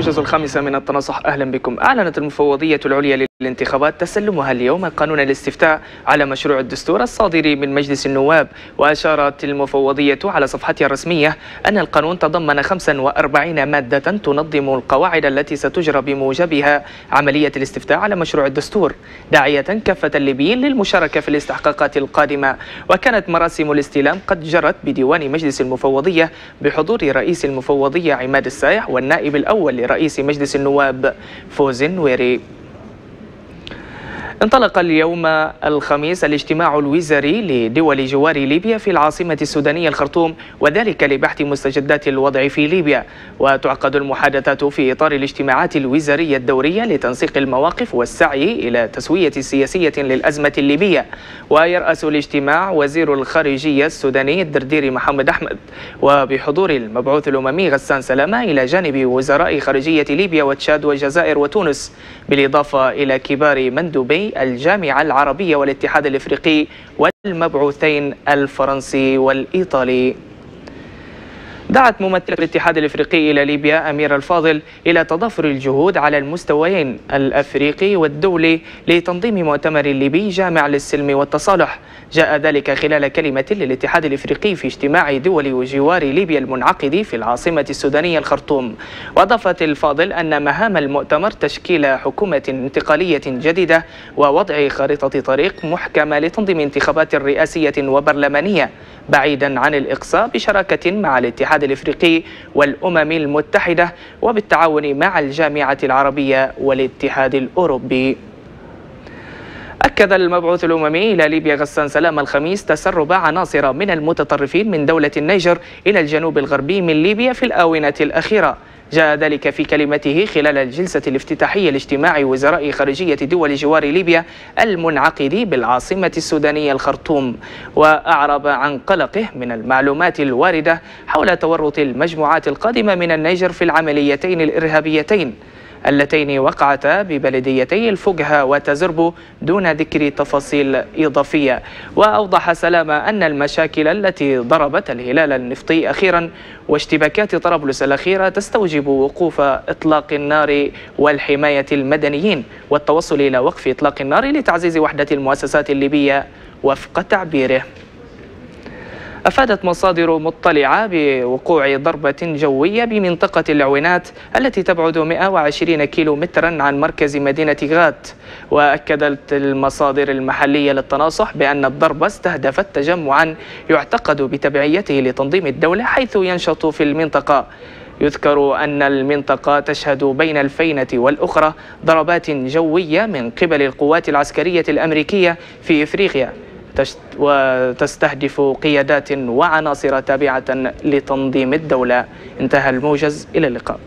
الموجز الخامسة من التنصح أهلا بكم. أعلنت المفوضية العليا للانتخابات تسلمها اليوم قانون الاستفتاء على مشروع الدستور الصادر من مجلس النواب؟ وأشارت المفوضية على صفحتها الرسمية أن القانون تضمن 45 مادة تنظم القواعد التي ستجرى بموجبها عملية الاستفتاء على مشروع الدستور داعية كافة الليبيين للمشاركة في الاستحقاقات القادمة. وكانت مراسم الاستلام قد جرت بديوان مجلس المفوضية بحضور رئيس المفوضية عماد السايح والنائب الأول لرئيس مجلس النواب فوزن ويري. انطلق اليوم الخميس الاجتماع الوزاري لدول جوار ليبيا في العاصمة السودانية الخرطوم وذلك لبحث مستجدات الوضع في ليبيا. وتعقد المحادثات في إطار الاجتماعات الوزارية الدورية لتنسيق المواقف والسعي إلى تسوية سياسية للأزمة الليبية. ويرأس الاجتماع وزير الخارجية السوداني الدرديري محمد أحمد. وبحضور المبعوث الأممي غسان سلامة إلى جانب وزراء خارجية ليبيا وتشاد والجزائر وتونس. بالإضافة إلى كبار مندوبي الجامعة العربية والاتحاد الإفريقي والمبعوثين الفرنسي والإيطالي. دعت ممثلة الاتحاد الإفريقي إلى ليبيا أمير الفاضل إلى تضافر الجهود على المستويين الأفريقي والدولي لتنظيم مؤتمر ليبي جامع للسلم والتصالح. جاء ذلك خلال كلمة للاتحاد الإفريقي في اجتماع دول وجوار ليبيا المنعقد في العاصمة السودانية الخرطوم. وأضافت الفاضل أن مهام المؤتمر تشكيل حكومة انتقالية جديدة ووضع خارطة طريق محكمة لتنظيم انتخابات رئاسية وبرلمانية بعيدا عن الإقصاء بشراكة مع الاتحاد الإفريقي والأمم المتحدة وبالتعاون مع الجامعة العربية والاتحاد الأوروبي. أكد المبعوث الأممي إلى ليبيا غسان سلام الخميس تسرب عناصر من المتطرفين من دولة النيجر إلى الجنوب الغربي من ليبيا في الآونة الأخيرة. جاء ذلك في كلمته خلال الجلسة الافتتاحية لاجتماع وزراء خارجية دول جوار ليبيا المنعقد بالعاصمة السودانية الخرطوم وأعرب عن قلقه من المعلومات الواردة حول تورط المجموعات القادمة من النيجر في العمليتين الإرهابيتين. اللتين وقعتا ببلديتي الفقهة وتزربو دون ذكر تفاصيل إضافية. وأوضح سلامة أن المشاكل التي ضربت الهلال النفطي أخيرا واشتباكات طرابلس الأخيرة تستوجب وقوف إطلاق النار والحماية المدنيين والتوصل إلى وقف إطلاق النار لتعزيز وحدة المؤسسات الليبية وفق تعبيره. أفادت مصادر مطلعة بوقوع ضربة جوية بمنطقة العوينات التي تبعد 120 كيلو مترا عن مركز مدينة غات. وأكدت المصادر المحلية للتناصح بأن الضربة استهدفت تجمعا يعتقد بتبعيته لتنظيم الدولة حيث ينشط في المنطقة. يذكر أن المنطقة تشهد بين الفينة والأخرى ضربات جوية من قبل القوات العسكرية الأمريكية في إفريقيا. وتستهدف قيادات وعناصر تابعة لتنظيم الدولة. انتهى الموجز إلى اللقاء.